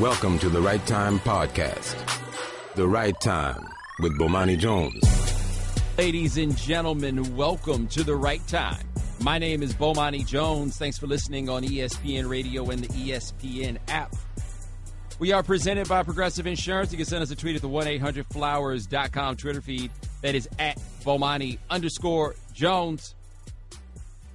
Welcome to the Right Time Podcast. The Right Time with Bomani Jones. Ladies and gentlemen, welcome to the right time. My name is Bomani Jones. Thanks for listening on ESPN Radio and the ESPN app. We are presented by Progressive Insurance. You can send us a tweet at the 1-800-Flowers.com Twitter feed. That is at Bomani underscore Jones.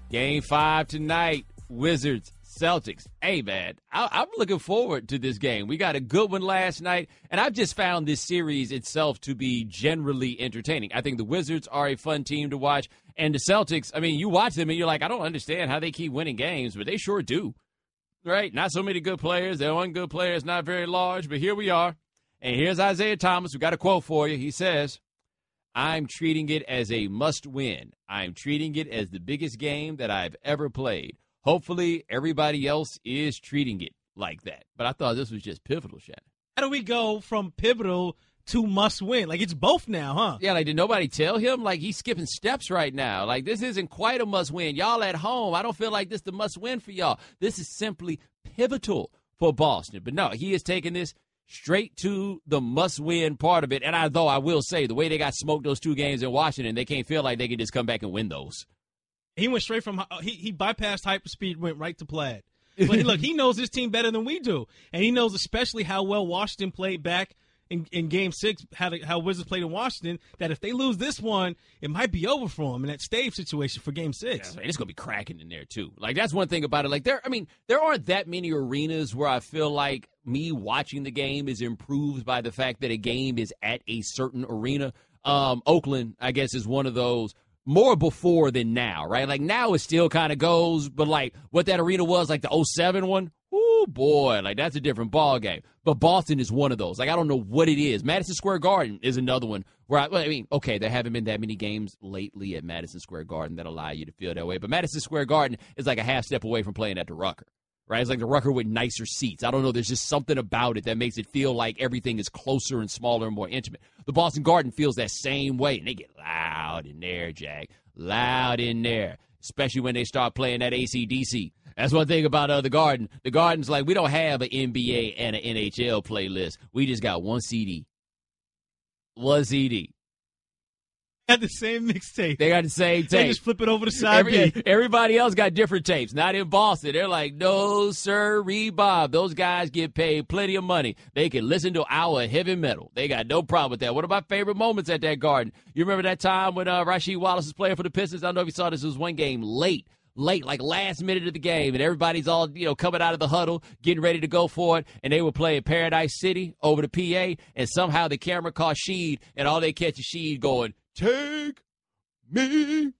Game five tonight. Wizards Celtics. Hey, man, I, am looking forward to this game. We got a good one last night, and I've just found this series itself to be generally entertaining. I think the Wizards are a fun team to watch, and the Celtics, I mean, you watch them and you're like, I don't understand how they keep winning games, but they sure do. Right? Not so many good players. They're one good player. It's not very large, but here we are. And here's Isaiah Thomas. We got a quote for you. He says, I'm treating it as a must win. I'm treating it as the biggest game that I've ever played. Hopefully, everybody else is treating it like that. But I thought this was just pivotal, Shannon. How do we go from pivotal to must win? Like it's both now, huh? Yeah, like did nobody tell him? Like he's skipping steps right now. Like this isn't quite a must win. Y'all at home, I don't feel like this the must win for y'all. This is simply pivotal for Boston. But no, he is taking this straight to the must win part of it. And I though I will say the way they got smoked those two games in Washington, they can't feel like they can just come back and win those. He went straight from he he bypassed hyperspeed, went right to plaid. But look, he knows his team better than we do, and he knows especially how well Washington played back in, in Game Six, how the, how Wizards played in Washington. That if they lose this one, it might be over for him in that stave situation for Game Six. Yeah, it's gonna be cracking in there too. Like that's one thing about it. Like there, I mean, there aren't that many arenas where I feel like me watching the game is improved by the fact that a game is at a certain arena. Um, Oakland, I guess, is one of those more before than now, right? Like now it still kind of goes, but like what that arena was, like the 07 one, oh boy, like that's a different ball game. But Boston is one of those. Like I don't know what it is. Madison Square Garden is another one where I, I mean, okay, there haven't been that many games lately at Madison Square Garden that allow you to feel that way. But Madison Square Garden is like a half step away from playing at the Rucker right? It's like the Rucker with nicer seats. I don't know. There's just something about it that makes it feel like everything is closer and smaller and more intimate. The Boston Garden feels that same way, and they get loud in there, Jack. Loud in there, especially when they start playing that ACDC. That's one thing about uh, the Garden. The Garden's like, we don't have an NBA and an NHL playlist. We just got one CD. One CD had the same mixtape. They got the same tape. They just flip it over to side Every, B. Everybody else got different tapes. Not in Boston. They're like, no, sir, Bob. Those guys get paid plenty of money. They can listen to our heavy metal. They got no problem with that. One of my favorite moments at that garden. You remember that time when uh, Rasheed Wallace was playing for the Pistons? I don't know if you saw this. It was one game late late, like last minute of the game, and everybody's all, you know, coming out of the huddle, getting ready to go for it, and they were playing Paradise City over the PA, and somehow the camera caught Sheed, and all they catch is Sheed going, Take me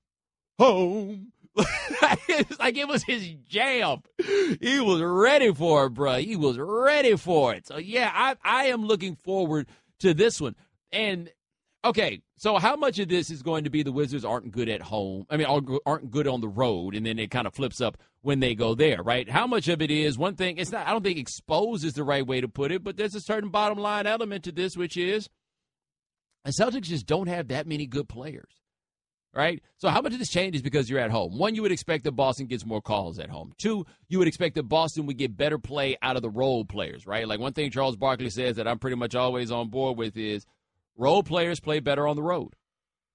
home. like it was his jam. He was ready for it, bro. He was ready for it. So yeah, I I am looking forward to this one. And okay, so how much of this is going to be the Wizards aren't good at home? I mean, aren't good on the road, and then it kind of flips up when they go there, right? How much of it is one thing? It's not. I don't think expose is the right way to put it, but there's a certain bottom line element to this, which is the Celtics just don't have that many good players. Right? So, how much of this changes because you're at home? One, you would expect that Boston gets more calls at home. Two, you would expect that Boston would get better play out of the role players, right? Like one thing Charles Barkley says that I'm pretty much always on board with is role players play better on the road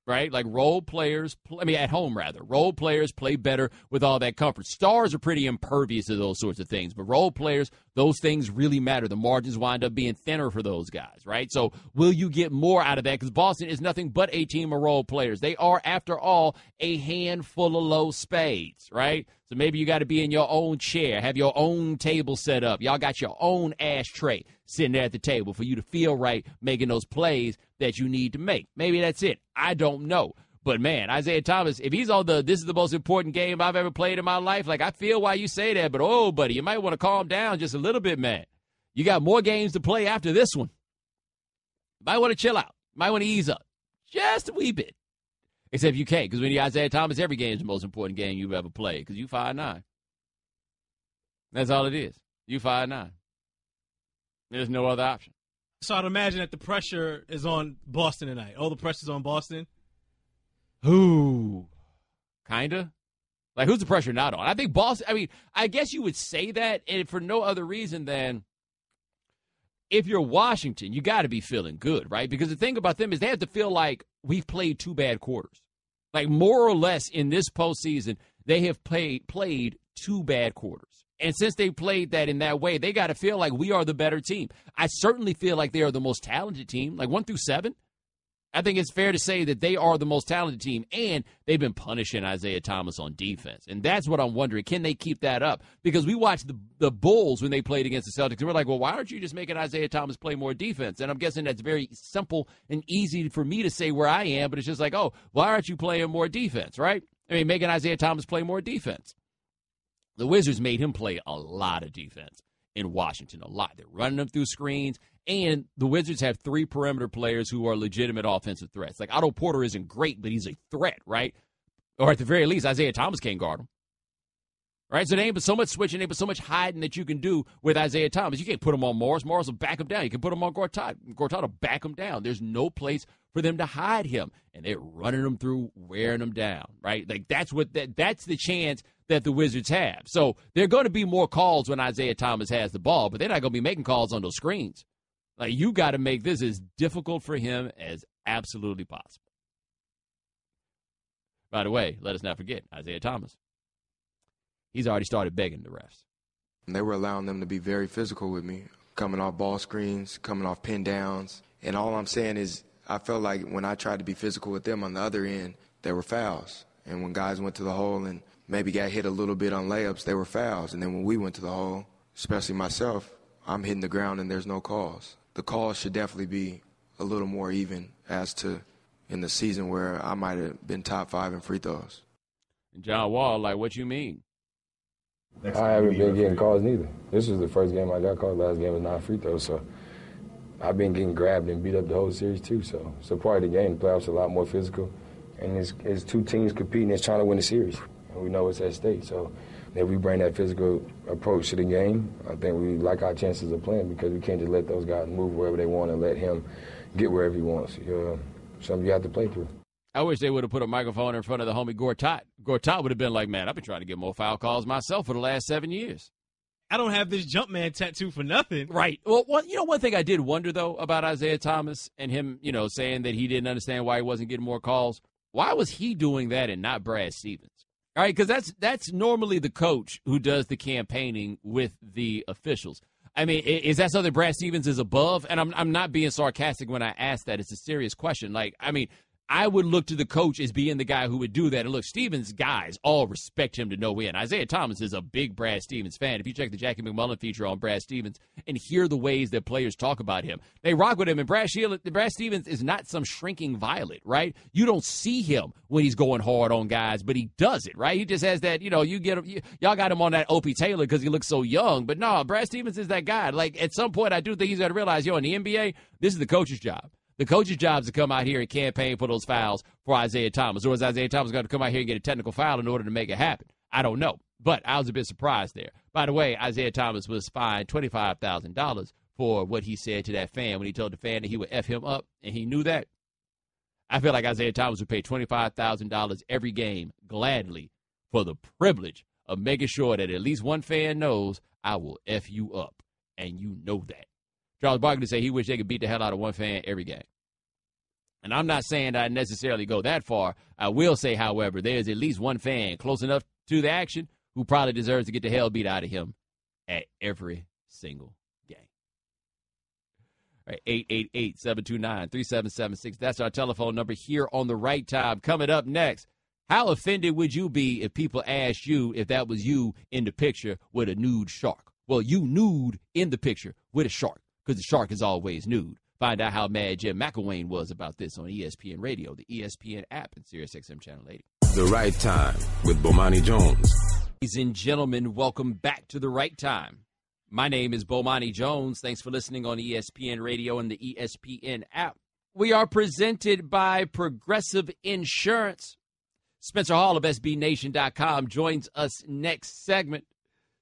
right? Like role players, I mean, at home rather. Role players play better with all that comfort. Stars are pretty impervious to those sorts of things, but role players, those things really matter. The margins wind up being thinner for those guys, right? So, will you get more out of that? Because Boston is nothing but a team of role players. They are, after all, a handful of low spades, right? So maybe you got to be in your own chair, have your own table set up. Y'all got your own ashtray sitting there at the table for you to feel right making those plays that you need to make. Maybe that's it. I don't know. But man, Isaiah Thomas, if he's on the this is the most important game I've ever played in my life, like I feel why you say that, but oh buddy, you might want to calm down just a little bit, man. You got more games to play after this one. Might want to chill out. Might want to ease up. Just a wee bit. Except you can't, because when you Isaiah Thomas, every game is the most important game you've ever played, because you five nine. That's all it is. You five nine. There's no other option. So I'd imagine that the pressure is on Boston tonight. All the pressure's on Boston. Who? Kinda. Like who's the pressure not on? I think Boston. I mean, I guess you would say that, and for no other reason than if you're Washington, you got to be feeling good, right? Because the thing about them is they have to feel like we've played two bad quarters. Like more or less in this postseason, they have played played two bad quarters. And since they played that in that way, they got to feel like we are the better team. I certainly feel like they are the most talented team, like one through seven. I think it's fair to say that they are the most talented team, and they've been punishing Isaiah Thomas on defense. And that's what I'm wondering. Can they keep that up? Because we watched the, the Bulls when they played against the Celtics, and we're like, well, why aren't you just making Isaiah Thomas play more defense? And I'm guessing that's very simple and easy for me to say where I am, but it's just like, oh, why aren't you playing more defense, right? I mean, making Isaiah Thomas play more defense. The Wizards made him play a lot of defense in Washington, a lot. They're running them through screens. And the Wizards have three perimeter players who are legitimate offensive threats. Like Otto Porter isn't great, but he's a threat, right? Or at the very least, Isaiah Thomas can't guard him. Right? So there ain't but so much switching, ain't but so much hiding that you can do with Isaiah Thomas. You can't put him on Morris. Morris will back him down. You can put him on Gortat. Gortat will back him down. There's no place for them to hide him. And they're running him through, wearing him down, right? Like that's what that that's the chance that the Wizards have. So there are going to be more calls when Isaiah Thomas has the ball, but they're not going to be making calls on those screens. Like you got to make this as difficult for him as absolutely possible. By the way, let us not forget Isaiah Thomas. He's already started begging the refs. They were allowing them to be very physical with me, coming off ball screens, coming off pin downs. And all I'm saying is, I felt like when I tried to be physical with them on the other end, there were fouls. And when guys went to the hole and maybe got hit a little bit on layups, they were fouls. And then when we went to the hole, especially myself, I'm hitting the ground and there's no calls the calls should definitely be a little more even as to in the season where I might have been top five in free throws. John Wall, like, what you mean? I haven't been getting calls neither. This was the first game I got called. Last game was not free throws, so I've been getting grabbed and beat up the whole series too. So it's a part of the game. The playoffs are a lot more physical, and it's, it's two teams competing. It's trying to win the series, and we know it's at stake. So if we bring that physical approach to the game, I think we like our chances of playing because we can't just let those guys move wherever they want and let him get wherever he wants. You something you have to play through. I wish they would have put a microphone in front of the homie Gortat. Gortat would have been like, man, I've been trying to get more foul calls myself for the last seven years. I don't have this Jumpman tattoo for nothing. Right. Well, one, you know, one thing I did wonder, though, about Isaiah Thomas and him, you know, saying that he didn't understand why he wasn't getting more calls. Why was he doing that and not Brad Stevens? All right, because that's that's normally the coach who does the campaigning with the officials. I mean, is that something Brad Stevens is above? And I'm I'm not being sarcastic when I ask that. It's a serious question. Like, I mean, I would look to the coach as being the guy who would do that. And look, Stevens guys all respect him to no end. Isaiah Thomas is a big Brad Stevens fan. If you check the Jackie MacMullan feature on Brad Stevens and hear the ways that players talk about him, they rock with him. And Brad, Brad Stevens is not some shrinking violet, right? You don't see him when he's going hard on guys, but he does it, right? He just has that, you know, you get him, you, y'all got him on that Opie Taylor because he looks so young. But no, Brad Stevens is that guy. Like at some point, I do think he's got to realize, yo, in the NBA, this is the coach's job. The coach's job is to come out here and campaign for those fouls for Isaiah Thomas. Or is Isaiah Thomas going to come out here and get a technical foul in order to make it happen? I don't know. But I was a bit surprised there. By the way, Isaiah Thomas was fined $25,000 for what he said to that fan when he told the fan that he would F him up, and he knew that. I feel like Isaiah Thomas would pay $25,000 every game gladly for the privilege of making sure that at least one fan knows I will F you up. And you know that. Charles Barkley said he wished they could beat the hell out of one fan every game. And I'm not saying I necessarily go that far. I will say, however, there's at least one fan close enough to the action who probably deserves to get the hell beat out of him at every single game. All right, 888-729-3776. That's our telephone number here on the right time. Coming up next, how offended would you be if people asked you if that was you in the picture with a nude shark? Well, you nude in the picture with a shark because the shark is always nude. Find out how mad Jim McElwain was about this on ESPN Radio, the ESPN app, and SiriusXM Channel 80. The Right Time with Bomani Jones. Ladies and gentlemen, welcome back to The Right Time. My name is Bomani Jones. Thanks for listening on ESPN Radio and the ESPN app. We are presented by Progressive Insurance. Spencer Hall of SBNation.com joins us next segment.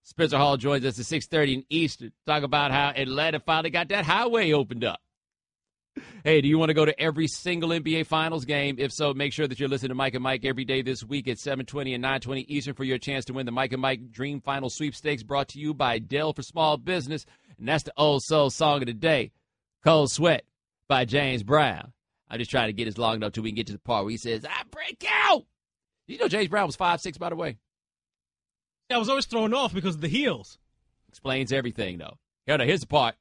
Spencer Hall joins us at 6.30 in Eastern. Talk about how Atlanta finally got that highway opened up. Hey, do you want to go to every single NBA Finals game? If so, make sure that you're listening to Mike and Mike every day this week at 7:20 and 9:20 Eastern for your chance to win the Mike and Mike Dream Final Sweepstakes brought to you by Dell for Small Business. And that's the old soul song of the day, "Cold Sweat" by James Brown. I'm just trying to get as long enough till we can get to the part where he says, "I break out." You know, James Brown was five six, by the way. I was always thrown off because of the heels. Explains everything, though. Here, now, here's the part.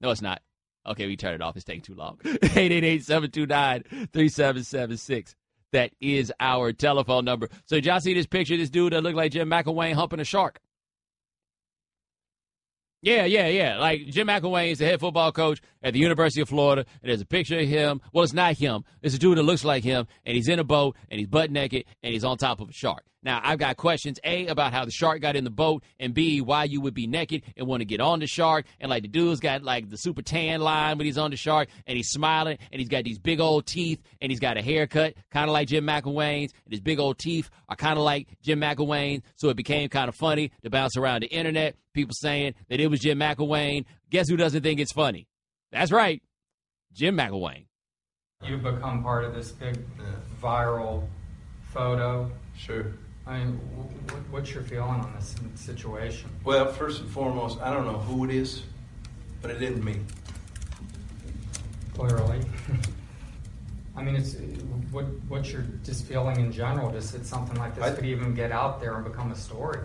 No, it's not. Okay, we turn it off. It's taking too long. 888-729-3776. That is our telephone number. So y'all see this picture? This dude that looked like Jim McElwain humping a shark. Yeah, yeah, yeah. Like Jim McElwain is the head football coach at the University of Florida, and there's a picture of him. Well, it's not him. It's a dude that looks like him, and he's in a boat, and he's butt naked, and he's on top of a shark. Now, I've got questions A about how the shark got in the boat, and B why you would be naked and want to get on the shark. And like the dude's got like the super tan line when he's on the shark, and he's smiling, and he's got these big old teeth, and he's got a haircut kind of like Jim McElwain's, and his big old teeth are kind of like Jim McElwain. So it became kind of funny to bounce around the internet. People saying that it was Jim McElwain. Guess who doesn't think it's funny? That's right, Jim McElwain. You've become part of this big uh, viral photo. Sure. I mean, what's your feeling on this situation? Well, first and foremost, I don't know who it is, but it isn't me. Clearly. I mean, it's what what's your just feeling in general? Just that something like this I- could even get out there and become a story.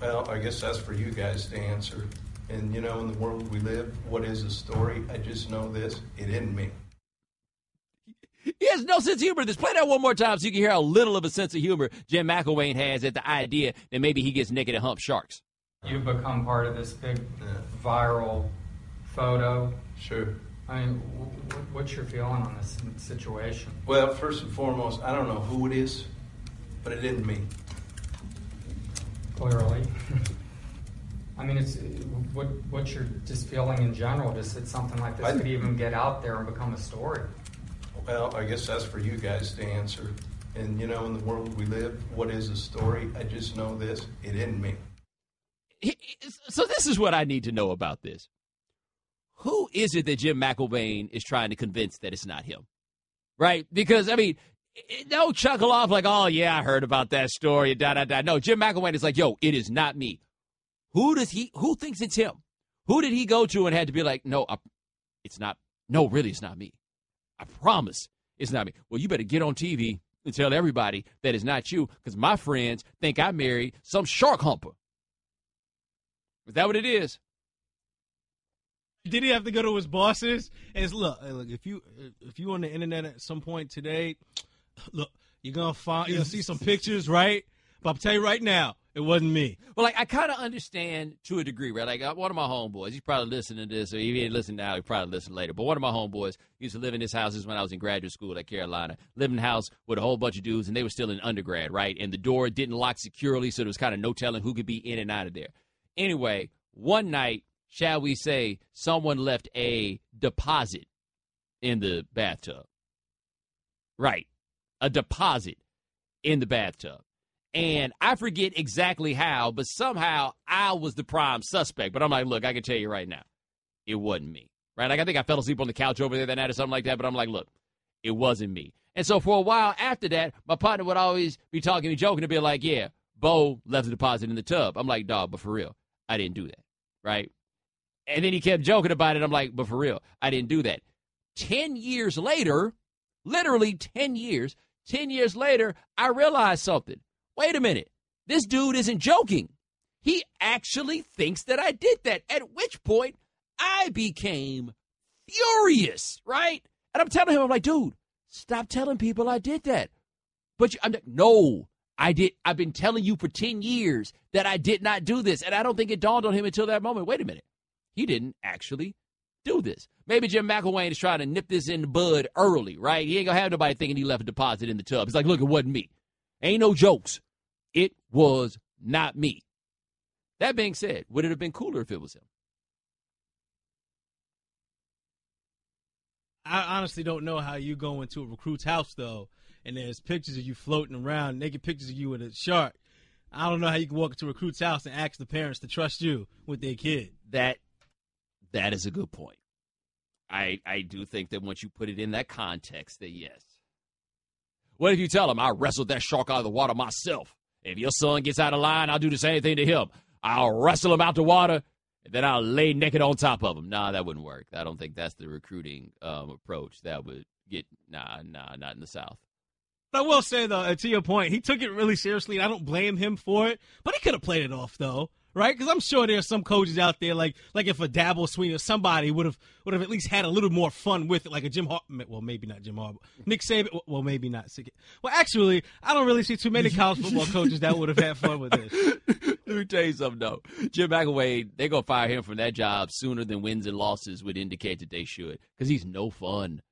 Well, I guess that's for you guys to answer. And you know, in the world we live, what is a story? I just know this: it isn't me. He has no sense of humor. Just play that one more time so you can hear how little of a sense of humor Jim McElwain has at the idea that maybe he gets naked and hump sharks. You've become part of this big Yeah. viral photo. Sure. I mean, w- what's your feeling on this situation? Well, first and foremost, I don't know who it is, but it isn't me. Clearly. I mean, it's what what's your just feeling in general? Just that something like this I- could even get out there and become a story. Well, I guess that's for you guys to answer. And you know, in the world we live, what is a story? I just know this: it isn't me. So this is what I need to know about this. Who is it that Jim McElwain is trying to convince that it's not him? Right? Because I mean, don't chuckle off like, "Oh yeah, I heard about that story." Da da da. No, Jim McElwain is like, "Yo, it is not me." Who does he? Who thinks it's him? Who did he go to and had to be like, "No, I, it's not. No, really, it's not me. I promise, it's not me." Well, you better get on TV and tell everybody that it's not you, because my friends think I married some shark humper. Is that what it is? Did he have to go to his bosses? And look, look, if you if you on the internet at some point today, look, you're gonna find gonna see some pictures, right? But I'll tell you right now, it wasn't me. Well, like I kind of understand to a degree, right? Like uh, one of my homeboys, he's probably listening to this, or he ain't listening now, he probably listen later. But one of my homeboys used to live in his houses when I was in graduate school at Carolina. Living house with a whole bunch of dudes, and they were still in undergrad, right? And the door didn't lock securely, so there was kind of no telling who could be in and out of there. Anyway, one night, shall we say, someone left a deposit in the bathtub. Right, a deposit in the bathtub. And I forget exactly how, but somehow I was the prime suspect. But I'm like, look, I can tell you right now, it wasn't me. Right? Like I think I fell asleep on the couch over there that night or something like that. But I'm like, look, it wasn't me. And so for a while after that, my partner would always be talking me, joking to be like, yeah, Bo left the deposit in the tub. I'm like, dog, but for real, I didn't do that. Right? And then he kept joking about it. I'm like, but for real, I didn't do that. 10 years later, literally 10 years, 10 years later, I realized something. Wait a minute. This dude isn't joking. He actually thinks that I did that. At which point, I became furious, right? And I'm telling him, I'm like, dude, stop telling people I did that. But you, I'm like, no, I did. I've been telling you for 10 years that I did not do this. And I don't think it dawned on him until that moment. Wait a minute. He didn't actually do this. Maybe Jim McElwain is trying to nip this in the bud early, right? He ain't gonna have nobody thinking he left a deposit in the tub. He's like, look, it wasn't me. Ain't no jokes. It was not me. That being said, would it have been cooler if it was him? I honestly don't know how you go into a recruit's house though, and there's pictures of you floating around, naked pictures of you with a shark. I don't know how you can walk into a recruit's house and ask the parents to trust you with their kid. That that is a good point. I I do think that once you put it in that context, that yes. What if you tell them I wrestled that shark out of the water myself? If your son gets out of line, I'll do the same thing to him. I'll wrestle him out the water, and then I'll lay naked on top of him. Nah, that wouldn't work. I don't think that's the recruiting um, approach. That would get nah, nah, not in the South. I will say though, uh, to your point, he took it really seriously, and I don't blame him for it. But he could have played it off though, right? Because I'm sure there's some coaches out there like like if a Dabo Swinney or somebody would have would have at least had a little more fun with it, like a Jim Har. Well, maybe not Jim Harbaugh, Nick Saban. Well, maybe not. Well, actually, I don't really see too many college football coaches that would have had fun with this. Let me tell you something though. Jim McElwain, they're gonna fire him from that job sooner than wins and losses would indicate that they should, because he's no fun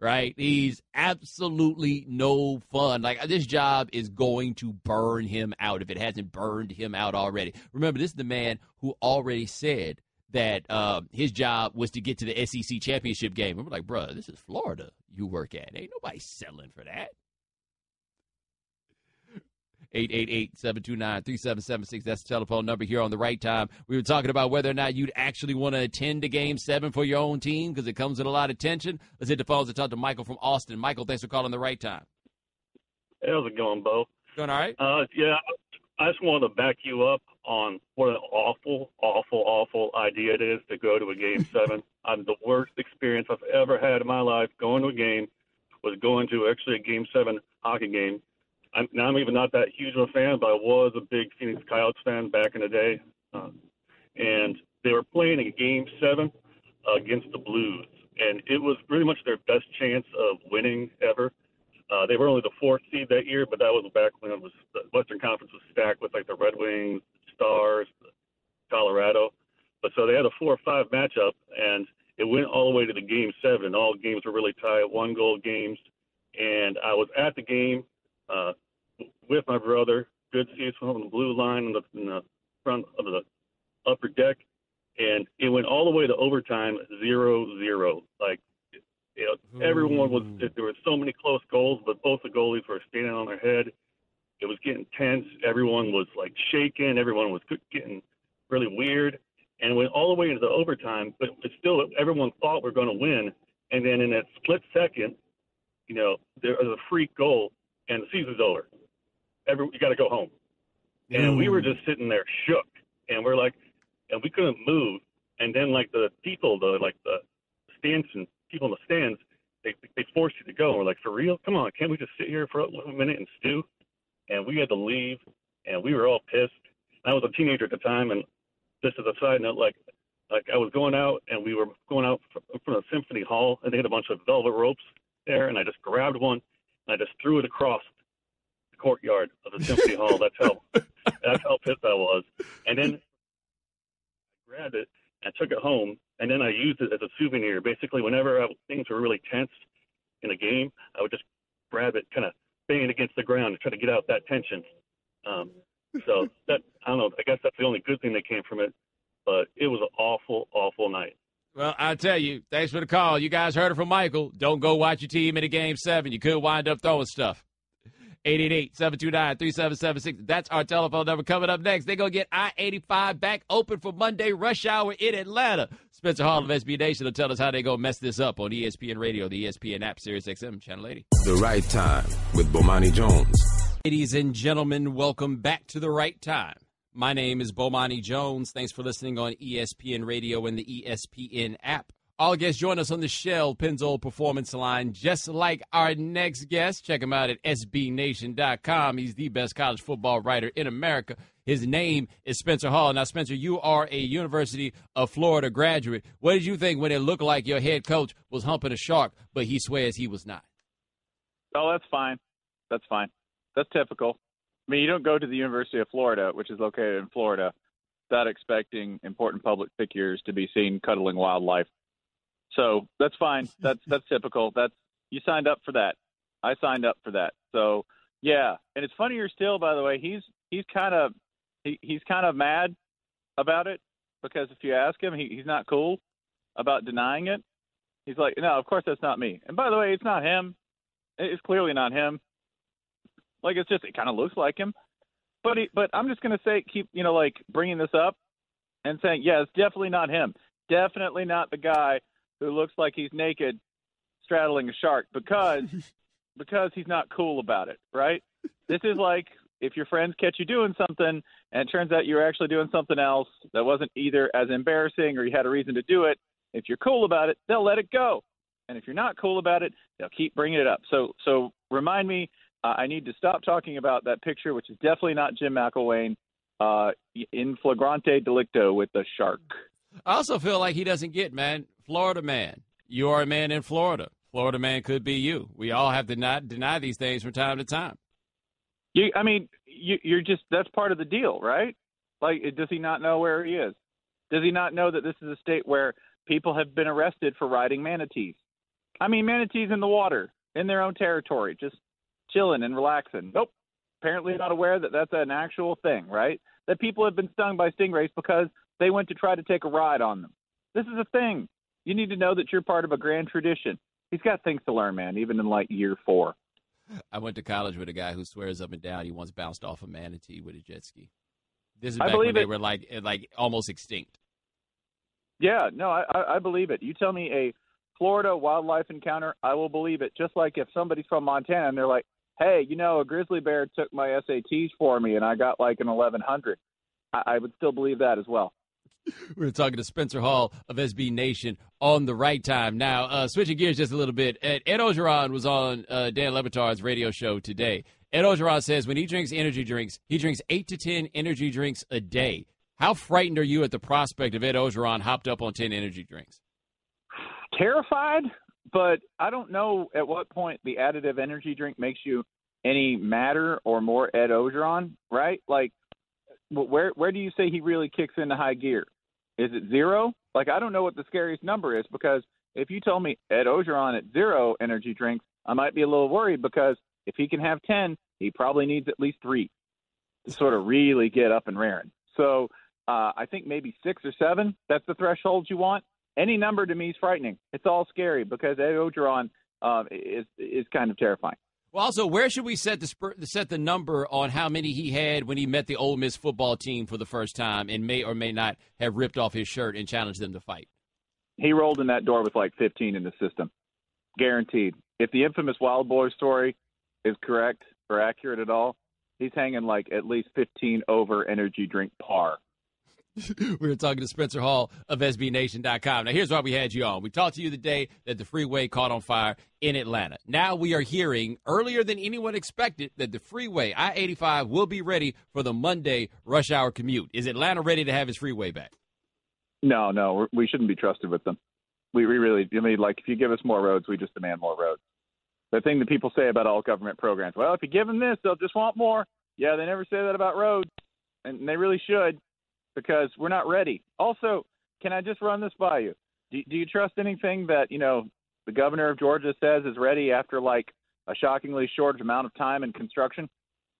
right? He's absolutely no fun. Like this job is going to burn him out if it hasn't burned him out already. Remember, this is the man who already said that uh, his job was to get to the SEC championship game. And we're like, bro, this is Florida you work at. Ain't nobody selling for that. 888-729-3776. That's the telephone number here on the right time. We were talking about whether or not you'd actually want to attend a game seven for your own team because it comes with a lot of tension. Let's hit the phones and talk to Michael from Austin. Michael, thanks for calling the right time. How's it going, Bo? Going all right? Uh, yeah, I just wanted to back you up on what an awful, awful, awful idea it is to go to a game seven. I'm the worst experience I've ever had in my life going to a game was going to actually a game seven hockey game I'm, now I'm even not that huge of a fan, but I was a big Phoenix Coyotes fan back in the day. Uh, and they were playing a game seven uh, against the Blues, and it was pretty much their best chance of winning ever. Uh, they were only the fourth seed that year, but that was back when it was the Western Conference was stacked with like the Red Wings, Stars, Colorado. But so they had a four or five matchup, and it went all the way to the game seven. All games were really tight, one goal games. And I was at the game uh, with my brother. Good seats on the blue line in the, in the front of the upper deck, and it went all the way to overtime, zero zero. Like you know, everyone was hmm. there were so many close goals, but both the goalies were standing on their head. It was getting tense. Everyone was like shaking. Everyone was getting really weird, and went all the way into the overtime. But still, everyone thought we are going to win. And then in that split second, you know, there was a freak goal, and the season's over. Every you got to go home. And we were mm. just sitting there shook, and we're like, and we couldn't move. And then like the people, the like the stands and people in the stands, they they forced you to go. And we're like, for real? Come on, can't we just sit here for a minute and stew? And we had to leave, and we were all pissed. I was a teenager at the time, and just as a side note, like like I was going out, and we were going out from the symphony hall, and they had a bunch of velvet ropes there, and I just grabbed one and I just threw it across courtyard of the symphony hall. That's how that's how pissed I was. And then I grabbed it and took it home, and then I used it as a souvenir. Basically, whenever I, things were really tense in a game, I would just grab it, kind of bang it against the ground to try to get out that tension. Um, so that I don't know. I guess that's the only good thing that came from it. But it was an awful, awful night. Well, I tell you, thanks for the call. You guys heard it from Michael. Don't go watch your team in a game seven. You could wind up throwing stuff. 888-729-3776. That's our telephone number. Coming up next, they're going to get I-85 back open for Monday rush hour in Atlanta. Spencer Hall of SB Nation will tell us how they going to mess this up on ESPN Radio, the ESPN app, Sirius XM, Channel 80. The Right Time with Bomani Jones. Ladies and gentlemen, welcome back to The Right Time. My name is Bomani Jones. Thanks for listening on ESPN Radio and the ESPN app. All guests join us on the Shell Pennzoil Performance Line, just like our next guest. Check him out at SBNation.com. He's the best college football writer in America. His name is Spencer Hall. Now, Spencer, you are a University of Florida graduate. What did you think when it looked like your head coach was humping a shark, but he swears he was not? Oh, that's fine. That's fine. That's typical. I mean, you don't go to the University of Florida, which is located in Florida, without expecting important public figures to be seen cuddling wildlife. So that's fine. That's that's typical. That's you signed up for that. I signed up for that. So yeah, and it's funnier still. By the way, he's he's kind of he, he's kind of mad about it because if you ask him, he, he's not cool about denying it. He's like, no, of course that's not me. And by the way, it's not him. It's clearly not him. Like it's just it kind of looks like him. But he, but I'm just gonna say keep you know like bringing this up and saying yeah it's definitely not him. Definitely not the guy who looks like he's naked straddling a shark because because he's not cool about it, right? This is like if your friends catch you doing something and it turns out you were actually doing something else that wasn't either as embarrassing or you had a reason to do it. If you're cool about it, they'll let it go. And if you're not cool about it, they'll keep bringing it up. So so remind me uh, I need to stop talking about that picture, which is definitely not Jim McElwain uh, in flagrante delicto with the shark. I also feel like he doesn't get, man, Florida man. You are a man in Florida. Florida man could be you. We all have to not deny these things from time to time. You, I mean, you, you're just that's part of the deal, right? Like, does he not know where he is? Does he not know that this is a state where people have been arrested for riding manatees? I mean, manatees in the water in their own territory, just chilling and relaxing. Nope. Apparently not aware that that's an actual thing, right? That people have been stung by stingrays because they went to try to take a ride on them. This is a thing. You need to know that you're part of a grand tradition. He's got things to learn, man, even in like year four. I went to college with a guy who swears up and down he once bounced off a manatee with a jet ski. This is I back believe when they were like eh, like almost extinct. Yeah, no, I, I I believe it. You tell me a Florida wildlife encounter, I will believe it. Just like if somebody's from Montana and they're like, "Hey, you know, a grizzly bear took my SATs for me and I got like an 1100," I, I would still believe that as well. We're talking to Spencer Hall of SB Nation on the right time. Now, uh, switching gears just a little bit, Ed, Orgeron was on uh, Dan Le Batard's radio show today. Ed Orgeron says when he drinks energy drinks, he drinks eight to ten energy drinks a day. How frightened are you at the prospect of Ed Orgeron hopped up on ten energy drinks? Terrified, but I don't know at what point the additive energy drink makes you any madder or more Ed Orgeron, right? Like, where where do you say he really kicks into high gear? Is it zero? Like, I don't know what the scariest number is because if you told me Ed Orgeron at zero energy drinks, I might be a little worried because if he can have 10, he probably needs at least three to sort of really get up and raring. So uh, I think maybe six or seven, that's the threshold you want. Any number to me is frightening. It's all scary because Ed Orgeron um, is, is kind of terrifying. Well, also, where should we set the set the number on how many he had when he met the Ole Miss football team for the first time and may or may not have ripped off his shirt and challenged them to fight? He rolled in that door with like 15 in the system, guaranteed. If the infamous Wild Boy story is correct or accurate at all, he's hanging like at least 15 over energy drink par. we were talking to Spencer Hall of SBNation.com. Now, here's why we had you on. We talked to you the day that the freeway caught on fire in Atlanta. Now we are hearing earlier than anyone expected that the freeway, I 85, will be ready for the Monday rush hour commute. Is Atlanta ready to have its freeway back? No, no, we're- shouldn't be trusted with them. We, we really, I mean, like if you give us more roads, we just demand more roads. The thing that people say about all government programs, well, if you give them this, they'll just want more. Yeah, they never say that about roads, and they really should, because we're not ready. Also, can I just run this by you? Do, do you trust anything that you know the governor of Georgia says is ready after like a shockingly short amount of time in construction?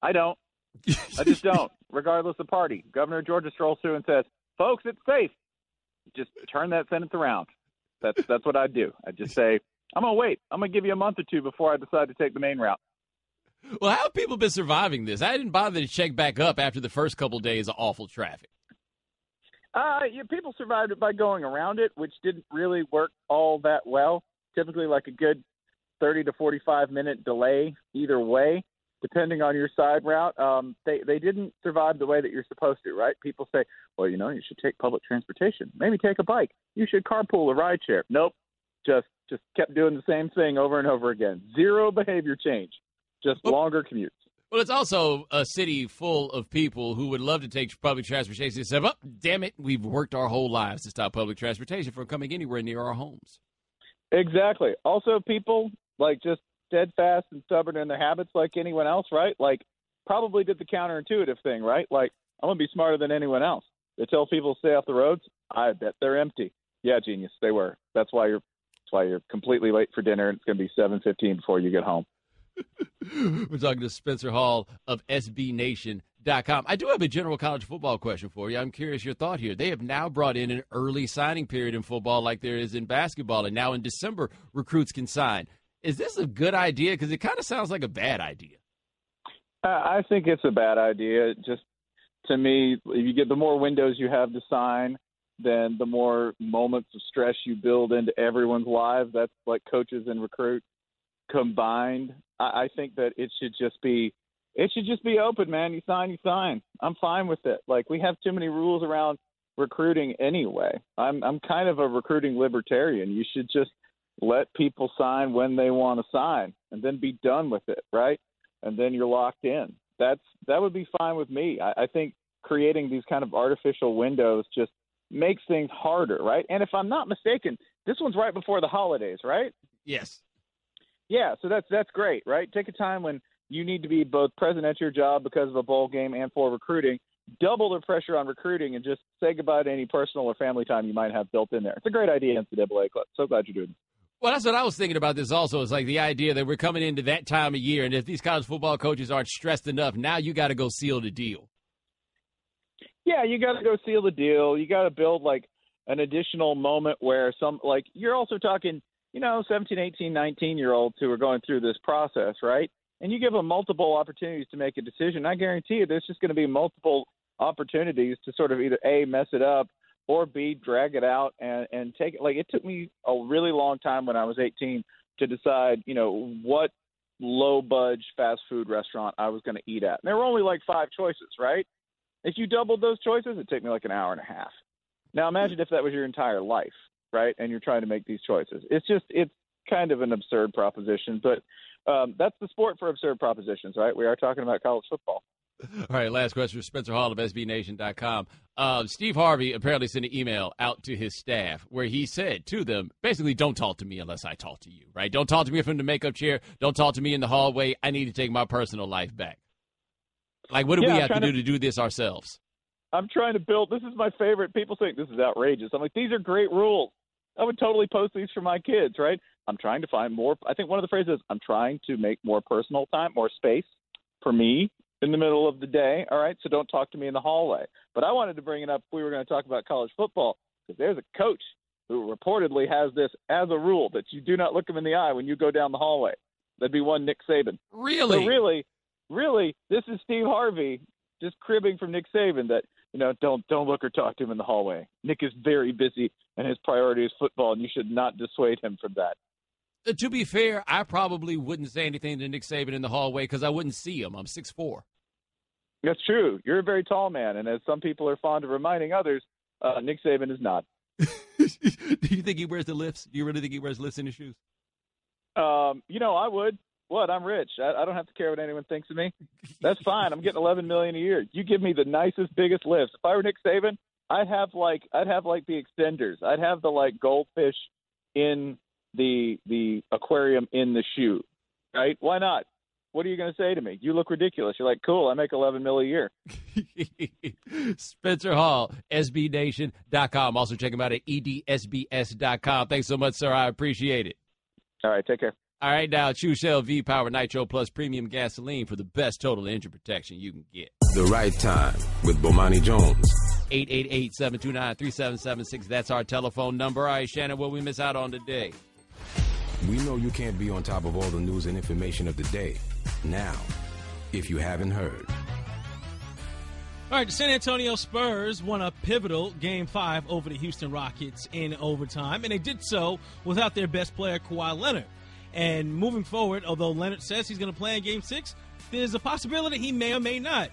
I don't. I just don't. Regardless of party, Governor of Georgia strolls through and says, "Folks, it's safe." Just turn that sentence around. That's that's what I do. I just say, "I'm gonna wait. I'm gonna give you a month or two before I decide to take the main route." Well, how have people been surviving this? I didn't bother to check back up after the first couple days of awful traffic. Uh, yeah, people survived it by going around it, which didn't really work all that well. Typically, like a good 30 to 45 minute delay either way, depending on your side route. Um, they they didn't survive the way that you're supposed to, right? People say, well, you know, you should take public transportation, maybe take a bike, you should carpool or ride share. Nope, just just kept doing the same thing over and over again. Zero behavior change, just longer commutes. Well, it's also a city full of people who would love to take public transportation and say, oh, damn it, we've worked our whole lives to stop public transportation from coming anywhere near our homes. Exactly. Also, people like just steadfast and stubborn in their habits, like anyone else, right? Like, probably did the counterintuitive thing, right? Like, I'm gonna be smarter than anyone else. They tell people to stay off the roads. I bet they're empty. Yeah, genius. They were. That's why you're. That's why you're completely late for dinner. and It's gonna be 7:15 before you get home. We're talking to Spencer Hall of SBNation.com. I do have a general college football question for you. I'm curious your thought here. They have now brought in an early signing period in football like there is in basketball, and now in December, recruits can sign. Is this a good idea? Because it kind of sounds like a bad idea. I think it's a bad idea. Just to me, if you get the more windows you have to sign, then the more moments of stress you build into everyone's lives. That's like coaches and recruits combined. I, I think that it should just be it should just be open, man. You sign, you sign. I'm fine with it. Like we have too many rules around recruiting anyway. I'm I'm kind of a recruiting libertarian. You should just let people sign when they want to sign and then be done with it, right? And then you're locked in. That's that would be fine with me. I, I think creating these kind of artificial windows just makes things harder, right? And if I'm not mistaken, this one's right before the holidays, right? Yes. Yeah, so that's that's great, right? Take a time when you need to be both present at your job because of a bowl game and for recruiting. Double the pressure on recruiting and just say goodbye to any personal or family time you might have built in there. It's a great idea, NCAA Club. So glad you're doing. Well, that's what I was thinking about this also. It's like the idea that we're coming into that time of year, and if these college football coaches aren't stressed enough, now you got to go seal the deal. Yeah, you got to go seal the deal. You got to build like an additional moment where some, like, you're also talking, you know, 17, 18, 19 year olds who are going through this process, right? And you give them multiple opportunities to make a decision. I guarantee you there's just going to be multiple opportunities to sort of either A, mess it up or B, drag it out and, and take it. Like it took me a really long time when I was 18 to decide, you know, what low budge fast food restaurant I was going to eat at. And there were only like five choices, right? If you doubled those choices, it'd take me like an hour and a half. Now imagine if that was your entire life, right? And you're trying to make these choices. It's just, it's kind of an absurd proposition, but um, that's the sport for absurd propositions, right? We are talking about college football. All right, last question from Spencer Hall of SBNation.com. Uh, Steve Harvey apparently sent an email out to his staff where he said to them, basically, don't talk to me unless I talk to you, right? Don't talk to me from the makeup chair. Don't talk to me in the hallway. I need to take my personal life back. Like, what do Yeah, we have to trying do to do this ourselves? I'm trying to build. This is my favorite. People think this is outrageous. I'm like, these are great rules. I would totally post these for my kids, right? I'm trying to find more. I think one of the phrases, I'm trying to make more personal time, more space for me in the middle of the day. All right. So don't talk to me in the hallway. But I wanted to bring it up. if We were going to talk about college football because there's a coach who reportedly has this as a rule that you do not look him in the eye when you go down the hallway. That'd be one Nick Saban. Really? So really, really, this is Steve Harvey just cribbing from Nick Saban that you know don't don't look or talk to him in the hallway. Nick is very busy and his priority is football, and you should not dissuade him from that. Uh, to be fair, I probably wouldn't say anything to Nick Saban in the hallway because I wouldn't see him. I'm six four. That's true. You're a very tall man, and as some people are fond of reminding others, uh, Nick Saban is not. do you think he wears the lifts? Do you really think he wears lifts in his shoes? Um, you know, I would. What? I'm rich. I, I don't have to care what anyone thinks of me. That's fine. I'm getting 11 million a year. You give me the nicest, biggest lifts. If I were Nick Saban, I'd have like I'd have like the extenders. I'd have the like goldfish in the the aquarium in the shoe. Right? Why not? What are you going to say to me? You look ridiculous. You're like, cool. I make 11 mil a year. Spencer Hall, SBNation.com. Also check him out at EDSBS.com. Thanks so much, sir. I appreciate it. All right, take care. All right, now choose Shell V Power Nitro Plus Premium Gasoline for the best total engine protection you can get. The right time with Bomani Jones. 888-729-3776. That's our telephone number. All right, Shannon, what we miss out on today? We know you can't be on top of all the news and information of the day. Now, if you haven't heard. All right, the San Antonio Spurs won a pivotal Game 5 over the Houston Rockets in overtime, and they did so without their best player, Kawhi Leonard. And moving forward, although Leonard says he's going to play in Game 6, there's a possibility he may or may not,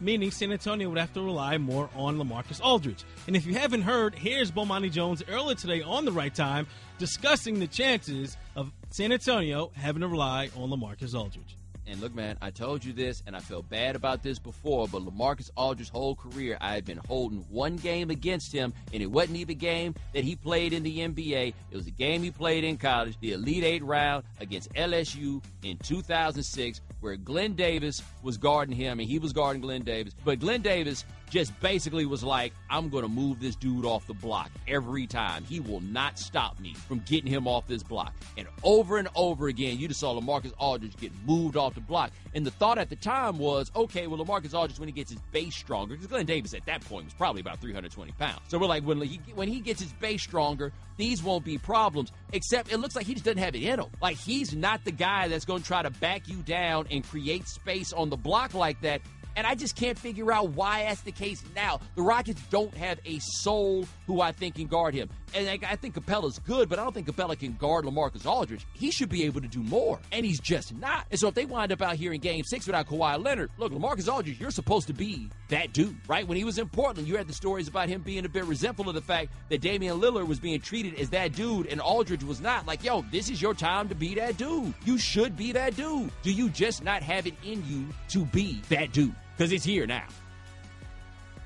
meaning San Antonio would have to rely more on LaMarcus Aldridge. And if you haven't heard, here's Bomani Jones earlier today on The Right Time discussing the chances of San Antonio having to rely on LaMarcus Aldridge. And look, man, I told you this, and I felt bad about this before, but LaMarcus Aldridge's whole career, I had been holding one game against him, and it wasn't even a game that he played in the NBA. It was a game he played in college, the Elite Eight round against LSU in 2006, where Glen Davis was guarding him, and he was guarding Glen Davis. But Glen Davis just basically was like, I'm going to move this dude off the block every time. He will not stop me from getting him off this block. And over and over again, you just saw LaMarcus Aldridge get moved off the block. And the thought at the time was, okay, well, LaMarcus Aldridge, when he gets his base stronger, because Glen Davis at that point was probably about 320 pounds. So we're like, when he, when he gets his base stronger, these won't be problems. Except it looks like he just doesn't have it in him. Like he's not the guy that's going to try to back you down and create space on the block like that And I just can't figure out why that's the case now. The Rockets don't have a soul who I think can guard him. And I think Capela's good, but I don't think Capela can guard LaMarcus Aldridge. He should be able to do more, and he's just not. And so if they wind up out here in game six without Kawhi Leonard, look, LaMarcus Aldridge, you're supposed to be that dude, right? When he was in Portland, you had the stories about him being a bit resentful of the fact that Damian Lillard was being treated as that dude and Aldridge was not. Like, yo, this is your time to be that dude. You should be that dude. Do you just not have it in you to be that dude? Because it's here now.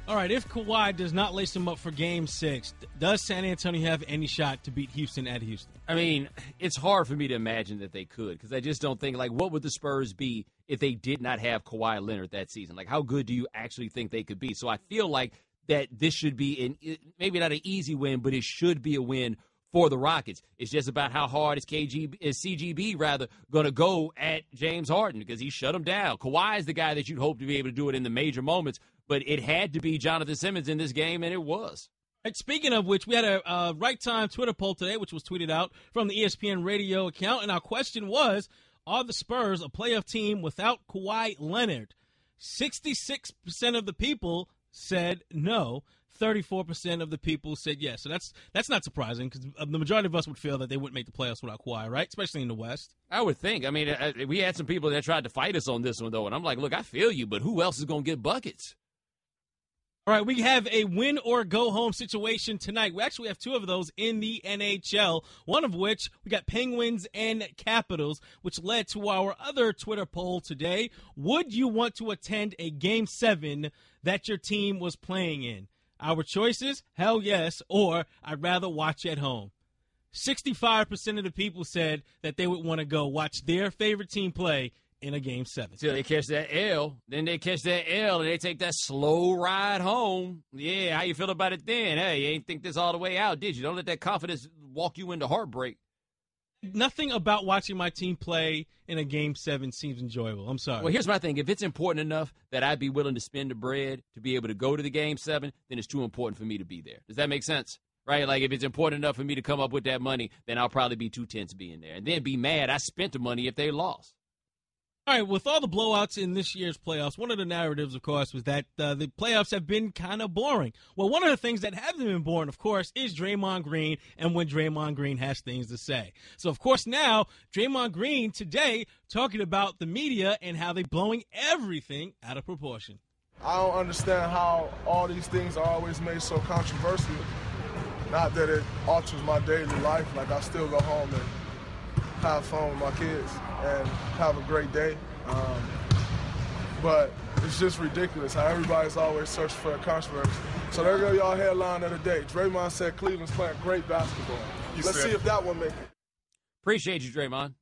All right, if Kawhi does not lace him up for game six, does San Antonio have any shot to beat Houston at Houston? I mean, it's hard for me to imagine that they could because I just don't think, like, what would the Spurs be if they did not have Kawhi Leonard that season? Like, how good do you actually think they could be? So I feel like that this should be an maybe not an easy win, but it should be a win for the Rockets. It's just about how hard is KG is CGB rather going to go at James Harden because he shut him down. Kawhi is the guy that you'd hope to be able to do it in the major moments, but it had to be Jonathan Simmons in this game, and it was. And speaking of which, we had a right time Twitter poll today, which was tweeted out from the ESPN radio account, and our question was: Are the Spurs a playoff team without Kawhi Leonard? Sixty-six percent of the people said no. 34% of the people said yes. So that's that's not surprising because uh, the majority of us would feel that they wouldn't make the playoffs without Kawhi, right? Especially in the West. I would think. I mean, uh, we had some people that tried to fight us on this one, though, and I'm like, look, I feel you, but who else is going to get buckets? All right, we have a win or go home situation tonight. We actually have two of those in the NHL, one of which we got Penguins and Capitals, which led to our other Twitter poll today. Would you want to attend a game seven that your team was playing in? Our choices, hell yes, or I'd rather watch at home. 65% of the people said that they would want to go watch their favorite team play in a game seven. Till they catch that L, then they catch that L, and they take that slow ride home. Yeah, how you feel about it then? Hey, you ain't think this all the way out, did you? Don't let that confidence walk you into heartbreak. Nothing about watching my team play in a game seven seems enjoyable. I'm sorry. Well, here's my thing: if it's important enough that I'd be willing to spend the bread to be able to go to the game seven, then it's too important for me to be there. Does that make sense? right? Like if it's important enough for me to come up with that money, then I'll probably be too tense being there, and then be mad I spent the money if they lost. All right, with all the blowouts in this year's playoffs, one of the narratives, of course, was that uh, the playoffs have been kind of boring. Well, one of the things that haven't been boring, of course, is Draymond Green and when Draymond Green has things to say. So, of course, now Draymond Green today talking about the media and how they're blowing everything out of proportion. I don't understand how all these things are always made so controversial. Not that it alters my daily life. Like I still go home and have fun with my kids and have a great day. Um, but it's just ridiculous how everybody's always searching for a controversy. So there go y'all headline of the day. Draymond said Cleveland's playing great basketball. You Let's see if that one makes it. Appreciate you, Draymond.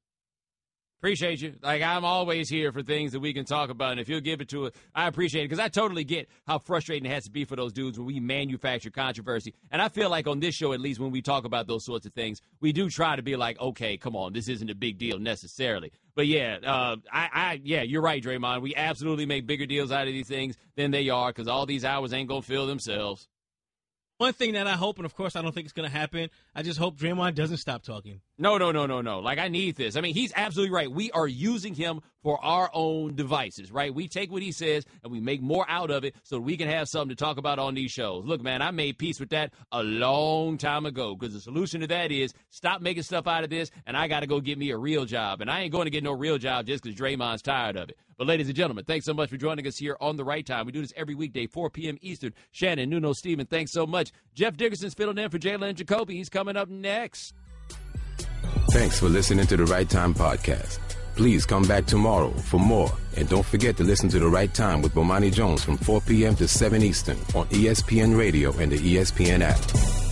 Appreciate you. Like I'm always here for things that we can talk about, and if you'll give it to us, I appreciate it because I totally get how frustrating it has to be for those dudes when we manufacture controversy. And I feel like on this show, at least when we talk about those sorts of things, we do try to be like, okay, come on, this isn't a big deal necessarily. But yeah, uh, I, I, yeah, you're right, Draymond. We absolutely make bigger deals out of these things than they are because all these hours ain't gonna fill themselves. One thing that I hope, and of course I don't think it's going to happen, I just hope Draymond doesn't stop talking. No, no, no, no, no. Like, I need this. I mean, he's absolutely right. We are using him for our own devices, right? We take what he says and we make more out of it so we can have something to talk about on these shows. Look, man, I made peace with that a long time ago because the solution to that is stop making stuff out of this and I got to go get me a real job. And I ain't going to get no real job just because Draymond's tired of it. But, ladies and gentlemen, thanks so much for joining us here on the right time. We do this every weekday, 4 p.m. Eastern. Shannon, Nuno, Steven, thanks so much. Jeff Dickerson's filling in for Jalen Jacoby. He's coming up next. Thanks for listening to the Right Time Podcast. Please come back tomorrow for more. And don't forget to listen to The Right Time with Bomani Jones from 4 p.m. to 7 Eastern on ESPN Radio and the ESPN app.